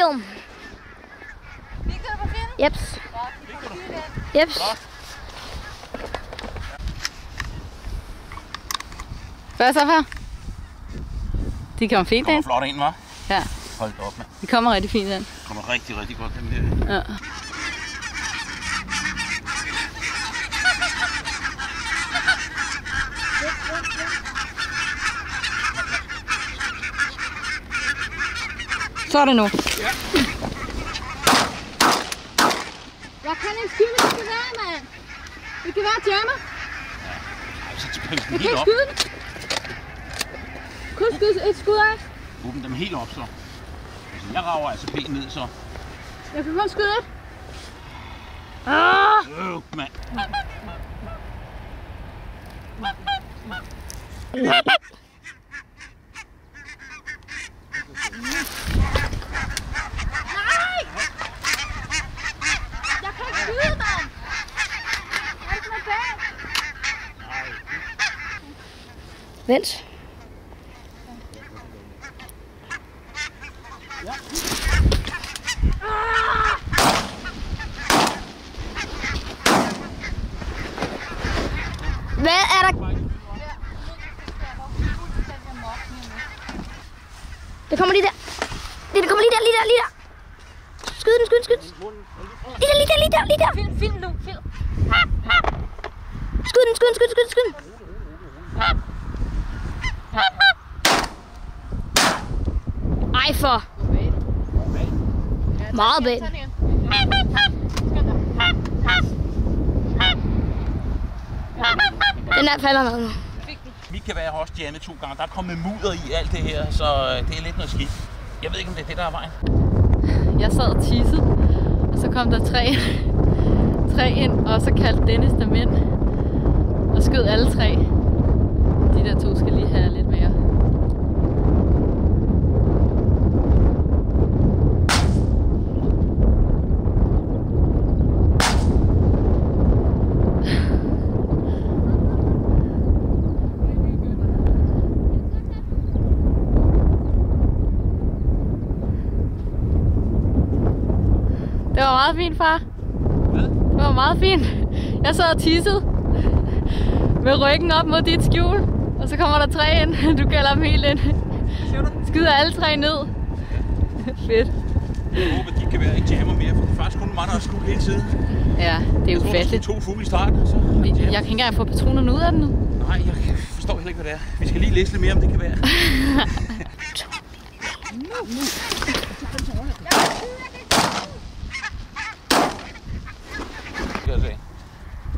I got it on film. Det? Jeps. Vi. Jeps. Hvad så her? De kommer fint ind. flot ind, hva'? Ja, Hold op, mand. de kommer rigtig fint ind. Kommer rigtig, rigtig godt, dem der. Ja. Så er det nu. Jeg kan ikke skyde med det gevær, mand. Det gevær jammer. Den Jeg kan ikke skyde den. Kun skyde et skud af. Åbn dem helt op, så. Altså, jeg rager altså pænt ned, så. Jeg kan kun skyde et. Ah! Øh, mand. Nej! Jeg kan ikke skyde, mand. Hvad er det for noget bag? Vent. Hvad er der? Det kommer lige der. Det, det kommer lige der, lige der, lige der. Skyd den, skyd den, skyd den. Lige der, lige der, lige der, lige der. Film, film nu, film. Skyd den, skyd den, skyd den, skyd den, skyd den. Ej for. Meget en. Den der falder ned nu. Mit kavær har også jammet to gange. Der er kommet mudder i alt det her, så øh, det er lidt noget skidt. Jeg ved ikke, om det er det, der er vejen. Jeg sad og tissede, og så kom der tre, tre ind, og så kaldte Dennis dem ind. Og skød alle tre. De der to skal lige have lidt mere. Det var meget fint, far. Hvad? Det var meget fint. Jeg sad og tissede med ryggen op mod dit skjul. Og så kommer der tre ind. Du kalder dem helt ind. Skyder alle tre ned. Fedt. Jeg håber, de kan være ikke jammer mere, for det er faktisk kun mig, der har skudt hele tiden. Ja, det er Jeg tror, der stod ufatteligt. to fugle i starten, så Jeg kan ikke engang få patronerne ud af den nu. Nej, jeg forstår heller ikke, hvad det er. Vi skal lige læse lidt mere, om det kan være.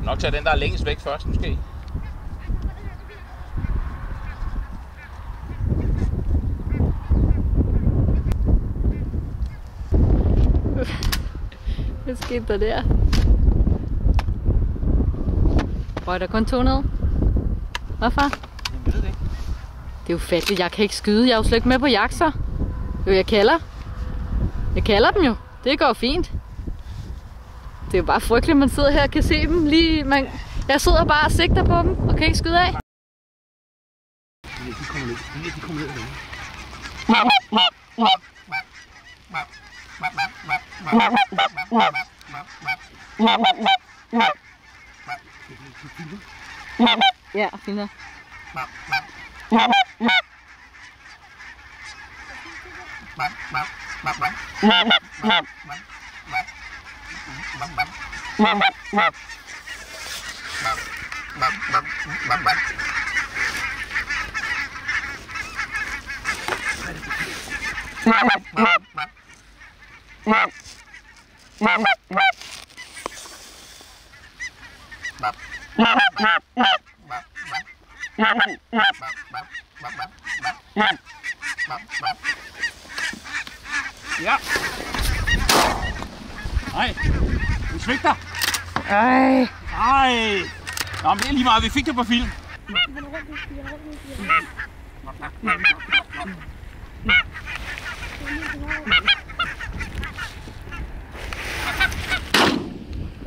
Nok tage den, der er længst væk først, måske. Skete der der? Røg der kun to ned? Hvorfor? Jeg ved det ikke. Det er jo fattigt. Jeg kan ikke skyde. Jeg er jo slet ikke med på jagter. Jo, jeg kalder. Jeg kalder dem jo. Det går fint. Det er jo bare frygteligt, at man sidder her og kan se dem lige... Man... Jeg sidder bare og sigter på dem og kan ikke skyde af. De kommer ned. De kommer ned. Ja, fint. nok. Ja. Nej, du svigter. Ej. Nej. Nå, men det er lige meget. Vi fik det på film.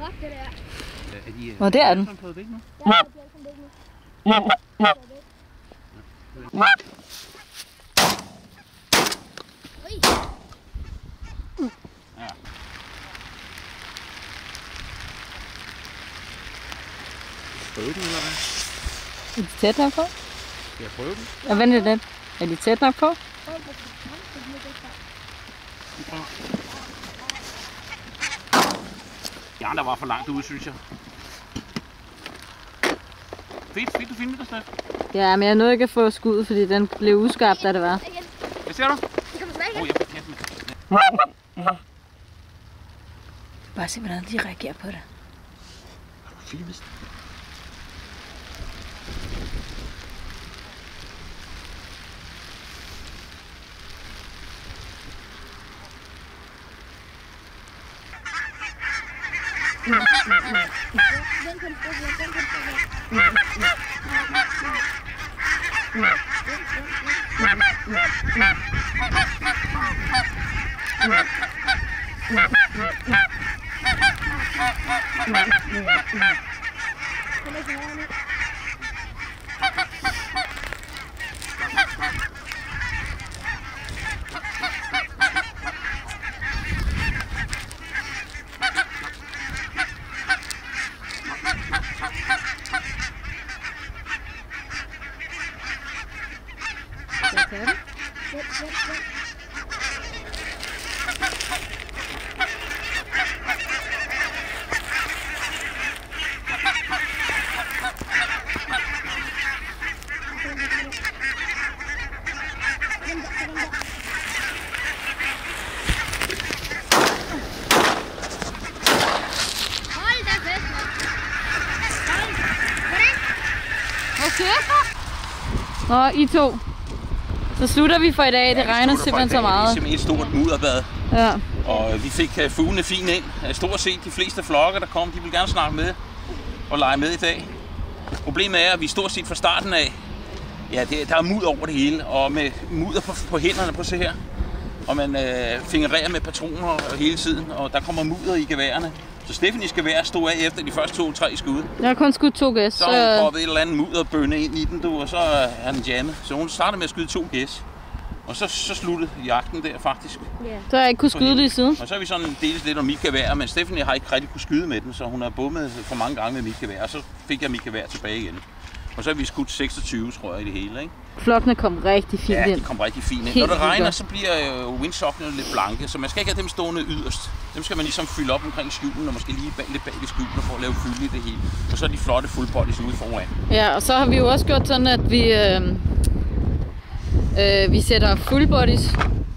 godt, det der. Er de, Nå, der er den. Ja, de er nu. Ja. Prøve den, eller hvad? Er de tæt nok på? Jeg prøve den? Ja, vent lidt. Er de tæt nok på? De andre var for langt ude, synes jeg. Fedt, fedt, du filmede det, Steff. Ja, men jeg nåede ikke at få skuddet, fordi den blev uskarp, da det var. Hvad ser du? Det kommer tilbage Åh, igen. oh, jeg får katten. Bare se, hvordan de reagerer på det. Filmet. Hold da fast, mand. Okay. Nå, I to. Så slutter vi for i dag. Det regner simpelthen så Det er meget. simpelthen et stort mudderbad. Ja. Og øh, vi fik uh, fuglene fint ind. Uh, Stort set de fleste flokke, der kom, de vil gerne snakke med og lege med i dag. Problemet er, at vi stort set fra starten af, ja, det, der er mud over det hele, og med mudder på, på hænderne, på se her. Og man øh, fingererer med patroner hele tiden, og der kommer mudder i geværerne. Så Stephanie skal være stå af efter de første to-tre skud. Jeg har kun skudt to gæs. Så har hun Så proppet et eller andet mudderbønne ind i den, du, og så er den jammet. Så hun startede med at skyde to gæs. Og så, så sluttede jagten der faktisk. så har jeg ikke kunne skyde det siden. Og så har vi sådan delt lidt om mit gevær, men Stephanie har ikke rigtig kunne skyde med den, så hun har bommet for mange gange med mit gevær, og så fik jeg mit gevær tilbage igen. Og så har vi skudt 26, tror jeg, i det hele, ikke? Flokkene kom rigtig fint Ja, ind. de kom rigtig fint ind. Helt Når det regner, så bliver øh, windsockene lidt blanke, så man skal ikke have dem stående yderst. Dem skal man ligesom fylde op omkring skjulen, og måske lige bag, lidt bag ved skjulen, for at lave fylde i det hele. Og så er de flotte full bodies ude foran. Ja, og så har vi jo også gjort sådan, at vi, øh, øh, vi sætter full bodies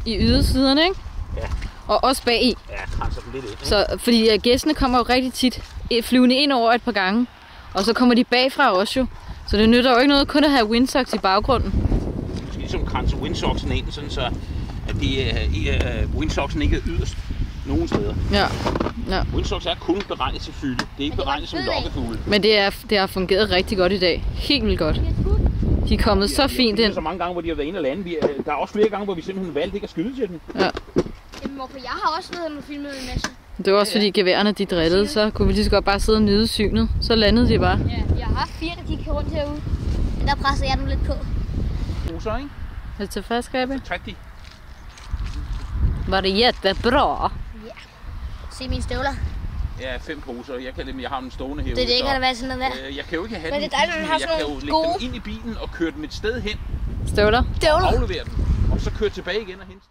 i ydersiderne, ikke? Ja. Og også bag i. Ja, kranser dem lidt ind. ikke? Så, fordi øh, gæstene kommer jo rigtig tit eh, flyvende ind over et par gange. Og så kommer de bagfra også jo. Så det nytter jo ikke noget kun at have windsocks i baggrunden. Man skal ligesom kranse windsocksen ind, sådan så at de, øh, øh, windsocksen ikke er yderst nogen steder. Ja. ja. Windsocks er kun beregnet til fylde. Det er ikke det beregnet som lokkefugle. Men det, er, det har fungeret rigtig godt i dag. Helt vildt godt. De er kommet så fint ind. så mange gange, hvor de har været inde og lande. Vi, er- der er også flere gange, hvor vi simpelthen valgte ikke at skyde til dem. Jamen, hvorfor jeg har også været med filmet en masse. Det var også fordi geværerne de drillede, så kunne vi lige så godt bare sidde og nyde synet. Så landede de bare. Ja, jeg har haft fire, rundt herude. Men der presser jeg dem lidt på. Poser, ikke? Er det tilfreds, Gabi? Træk de. Var det jättebra? Se mine støvler. Ja, fem poser. Jeg, kan dem, jeg har dem stående herude. Det er det ikke, så, har været sådan noget værd. øh, jeg kan jo ikke have Men det er dejligt, at bilen. man har Jeg sådan kan jo nogle lægge gode- dem ind i bilen og køre dem et sted hen Støvler? Støvler. og aflevere dem. Og så køre tilbage igen og hente.